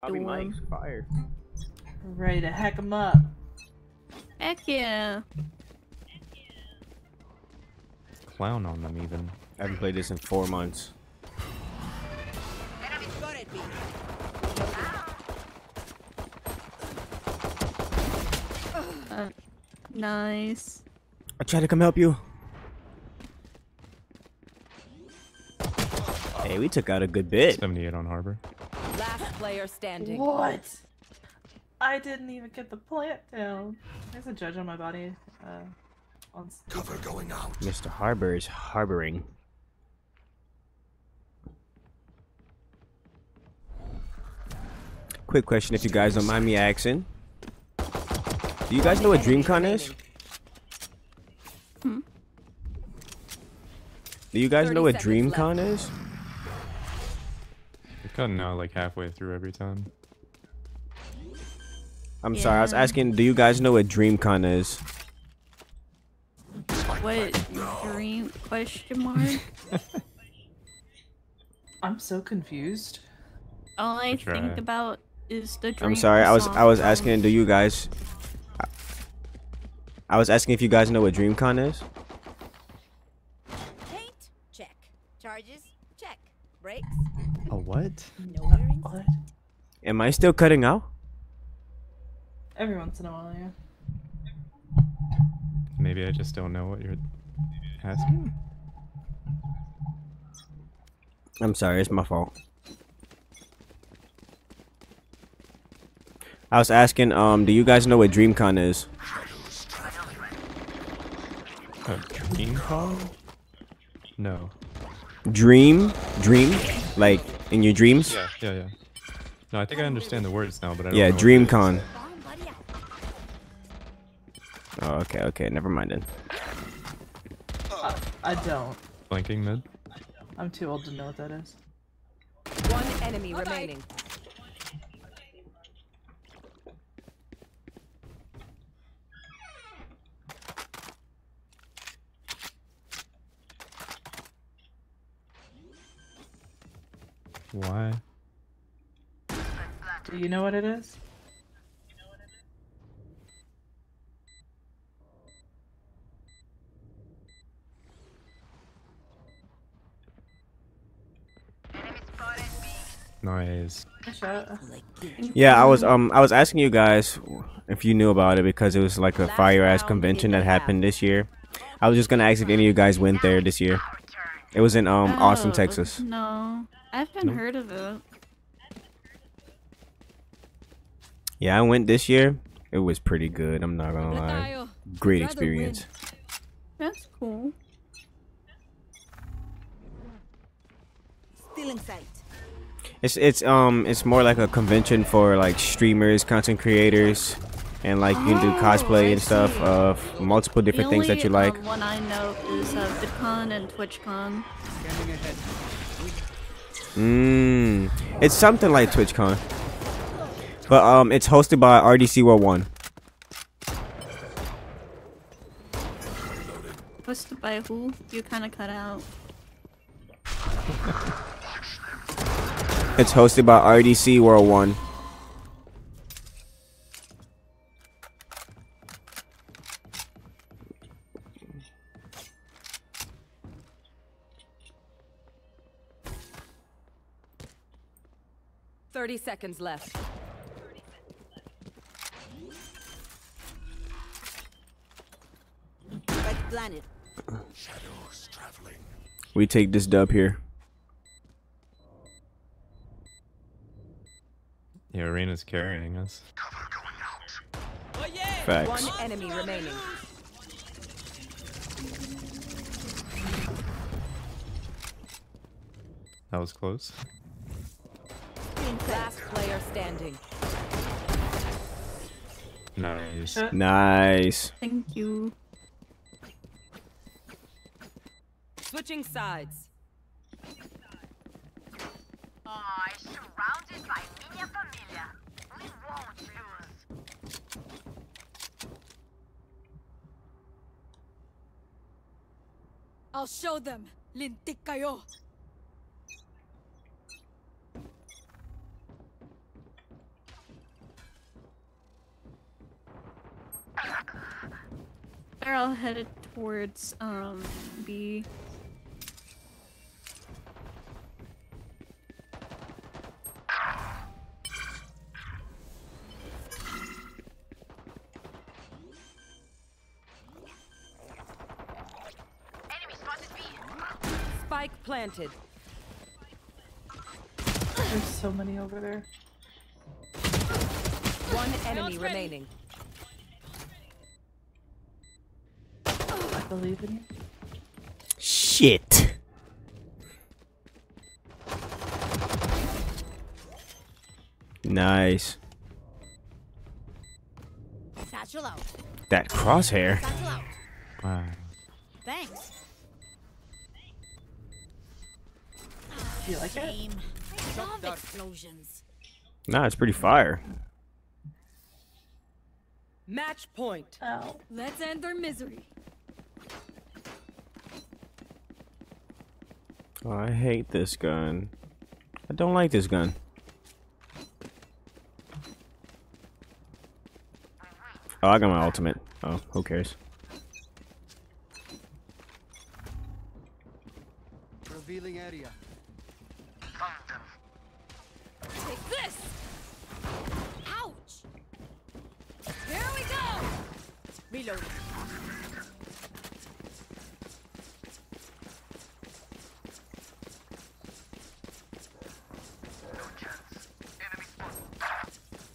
Bobby Dorm. Mike's fire. Ready to hack them up. Heck yeah. Clown on them even. I haven't played this in four months. Uh, nice. I tried to come help you. Hey, we took out a good bit. 78 on Harbor. Last player standing. What? I didn't even get the plant down. There's a judge on my body. Uh, on s- Mr. Harbor is harboring. Quick question, if you guys don't mind me asking. Do you guys know what DreamCon is? Hmm? Do you guys know what seconds DreamCon is? You're cutting out like halfway through every time. I'm sorry, I was asking, do you guys know what DreamCon is? What dream question mark? I'm so confused. All I try. think about is the dream. I'm sorry, I was I was asking, do you guys? I was asking if you guys know what DreamCon is. Check. Brakes? A what? Nowhere in What? Am I still cutting out? Every once in a while, yeah. Maybe I just don't know what you're asking. I'm sorry, it's my fault. I was asking, um, do you guys know what DreamCon is? A dream? No. Dream, dream, like in your dreams. Yeah, yeah, yeah. No, I think I understand the words now, but I don't Yeah, know what it is. DreamCon. Bomb buddy out. Oh, okay, okay, never mind then. Uh, I don't. Flanking mid. I'm too old to know what that is. One enemy remaining. Why? Do you know what it is? Nice. Shut. Yeah, I was um I was asking you guys if you knew about it because it was like a fire ass convention that happened this year. I was just gonna ask if any of you guys went there this year. It was in um Austin, Texas. No, I haven't Nope. heard of it. Yeah, I went this year. It was pretty good. I'm not gonna lie. Great experience. That's cool. Still in sight. It's it's um it's more like a convention for like streamers, content creators, and like you can do Oh, cosplay I and stuff of multiple different the things that you like. um, one I know is uh, VidCon and TwitchCon. Mmm. It's something like TwitchCon. But um it's hosted by RDC World 1. Hosted by who? You kind of cut out. It's hosted by RDC World 1. Thirty seconds left. Red planet. We take this dub here. Yeah, Reyna's carrying us. Oh, Facts. One enemy remaining. That was close. Last player standing. Nice. Uh, nice. Thank you. Switching sides. Aw, surrounded by minha família. We won't lose. I'll show them. Lintik kayo. They're all headed towards um B. Enemy spotted B. Spike planted. There's so many over there. One enemy remaining. Believe in you. Shit. Nice. Satchel out. That crosshair. Satchel out. Wow. Thanks. Do you like it? Aim. I love explosions. Nah, it's pretty fire. Match point. Ow. Let's end their misery. Oh, I hate this gun. I don't like this gun. Oh, I got my ultimate. Oh, who cares? Revealing area. Take this. Ouch. Here we go. Reloading.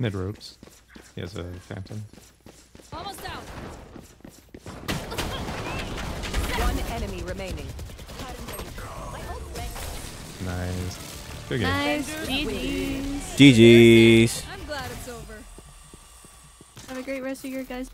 Mid ropes. He has a phantom. Almost out. One enemy remaining. Nice. Good game. Nice. GG's. GG's. I'm glad it's over. Have a great rest of your guys.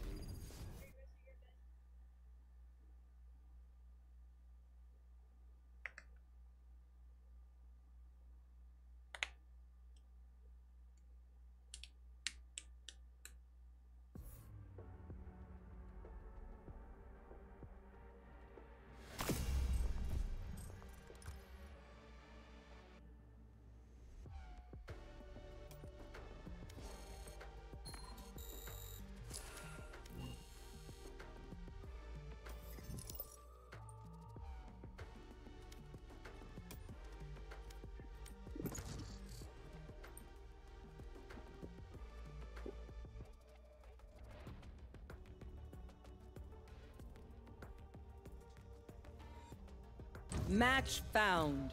Match found.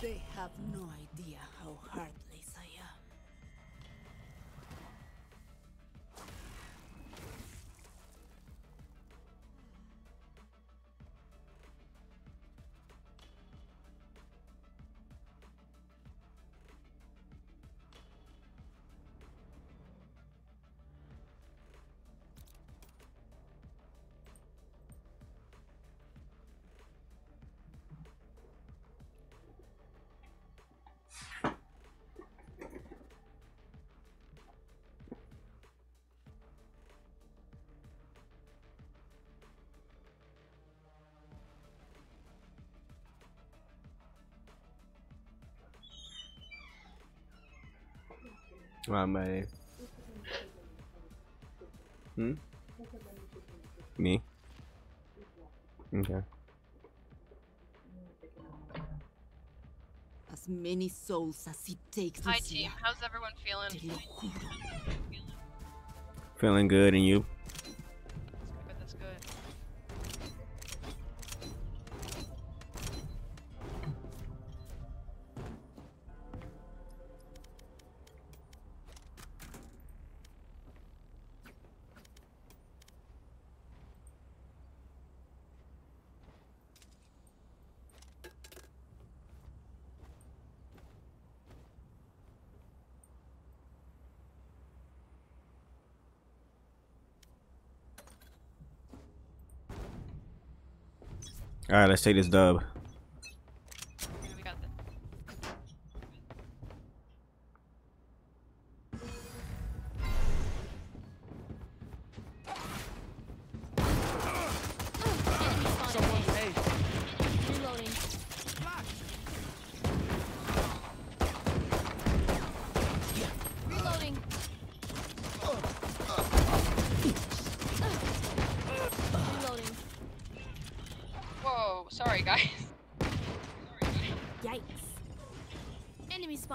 They have no idea how heartless Well, my. Hmm? Me? Okay. As many souls as it takes Hi team, how's everyone feeling? Te lo juro. Feeling good, and you? All right, let's take this dub.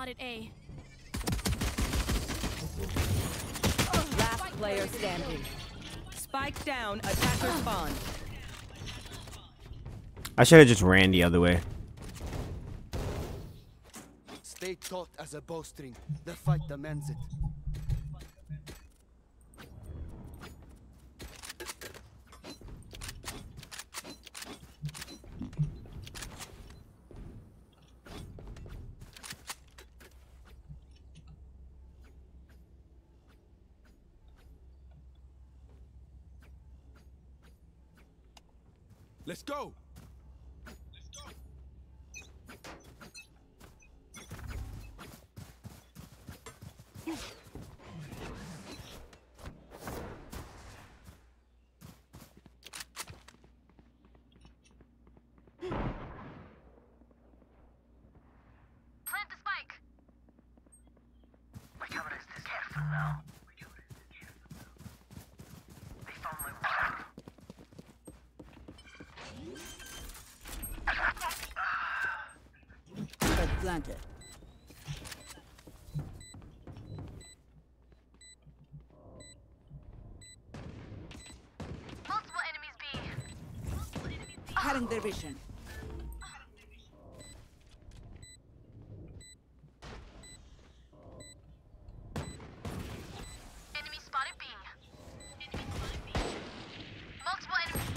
Spotted A. Last player standing. Spike down, attacker spawn. I should have just ran the other way. Stay taut as a bowstring. The fight demands it. Let's go. Plant the spike. My camera is this careful now. They found my trap. Red planted. Multiple enemies B. Cutting their vision. Enemy spotted B. Multiple enemies.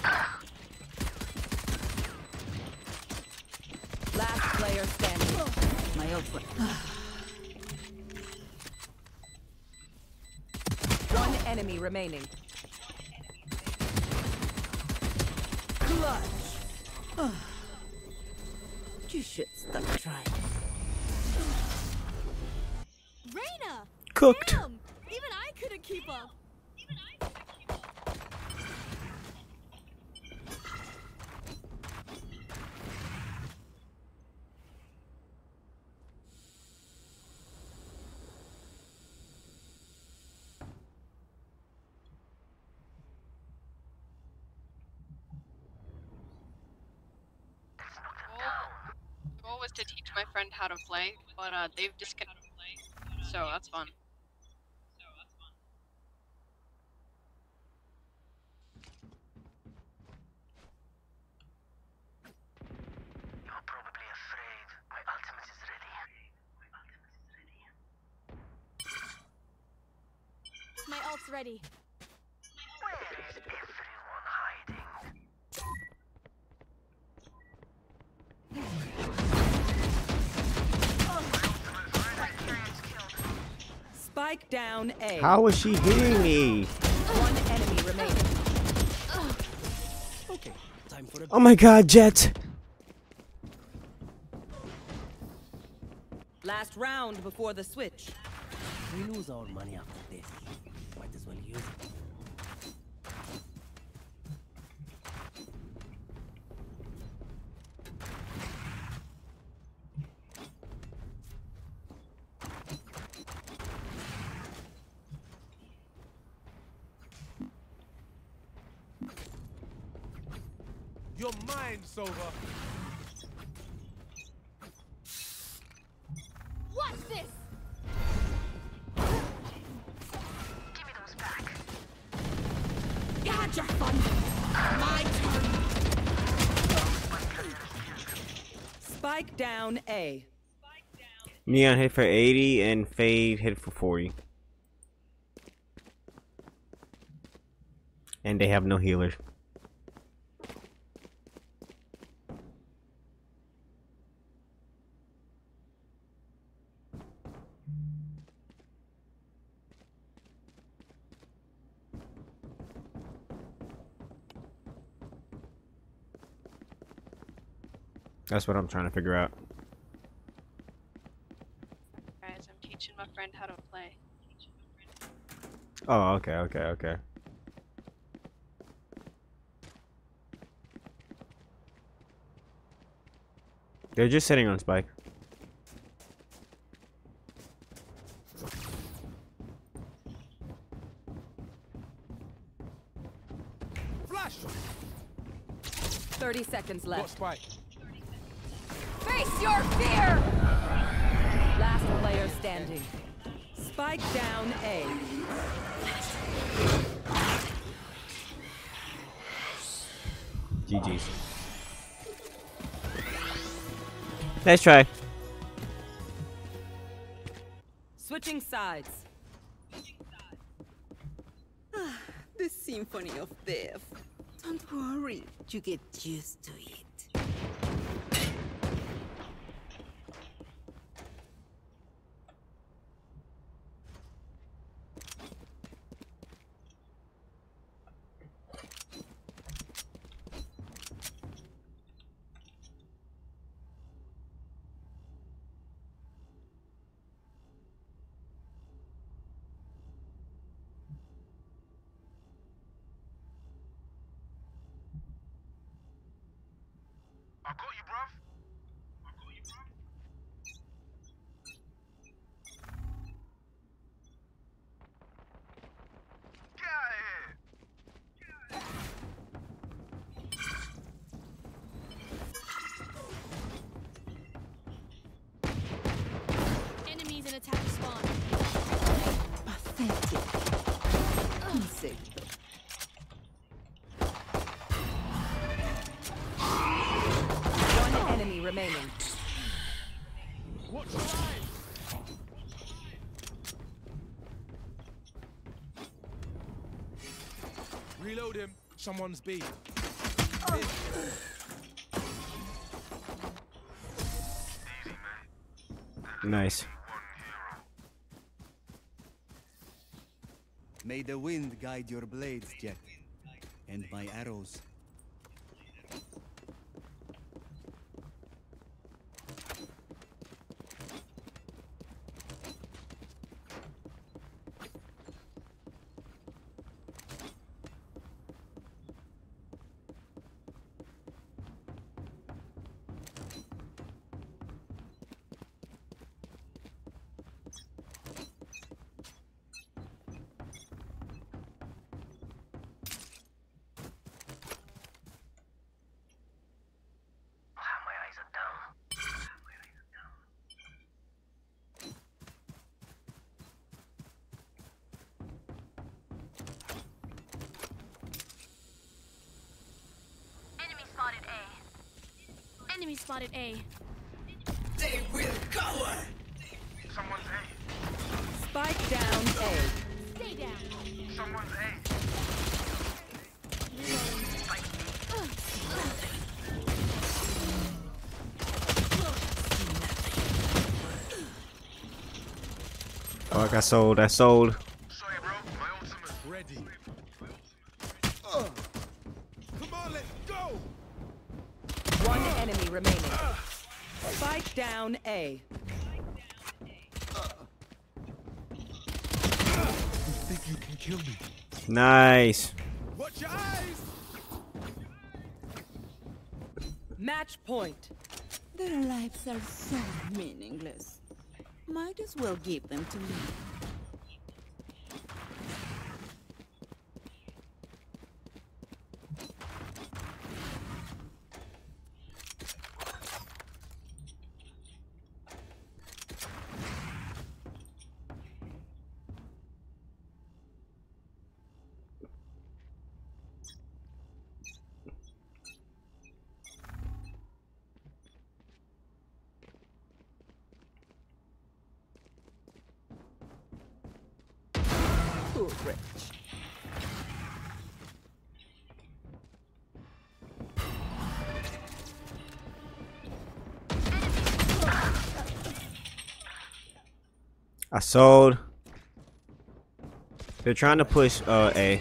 Last player standing. My ult went. One enemy remaining. Clutch. you should stop trying. Reyna! Cooked. Damn! Even I couldn't keep up. goal, the goal was to teach my friend how to play, but uh, they've disconnected. So that's fun. You're probably afraid. My ultimate is ready. My ult's ready. Spike down A. How is she hitting me? One enemy remaining. Okay, time for a Oh my god, Jett. Last round before the switch. We lose our money after this. Might as well use it. Spike down A. Neon hit for 80 and Fade hit for 40. And they have no healers. That's what I'm trying to figure out. Guys, I'm teaching my friend how to play. Oh, okay, okay, okay. They're just sitting on Spike. Flash. 30 seconds Got left. Standing. Spike down A. GG's. Let's try. Switching sides. Ah, the symphony of death. Don't worry, you get used to it. I remaining. Watch your eyes. Reload him. Someone's B. Nice. May the wind guide your blades, Jett, and my arrows. Enemy spotted A. they Someone's A. Spike down A. Stay down. Someone's A. Oh, I got sold. I sold. Match point. Their lives are so meaningless. Might as well give them to me. I sold. They're trying to push uh A.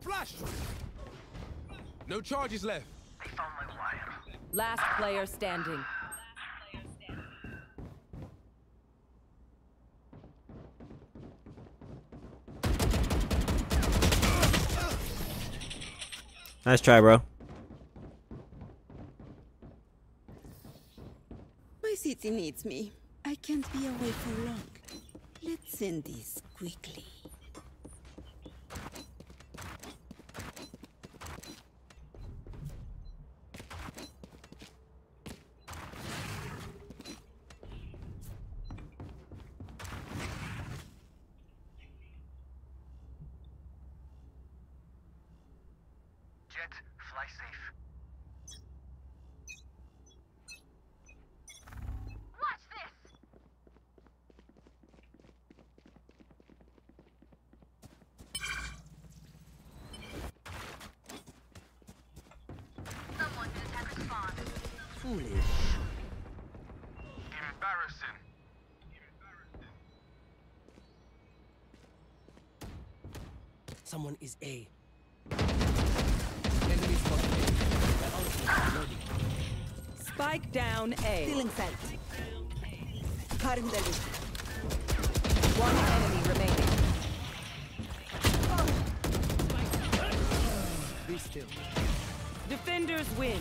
Flash. No charges left. They found my wire. Last player standing. Nice try, bro. City needs me. I can't be away for long. Let's end this quickly. Foolish. Embarrassing. Someone is A. Enemy spotted A. My ultimate is ready. Spike down A. Stealing sight. Cutting their. One enemy remaining. Be still. Defenders win.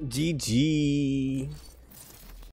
GG.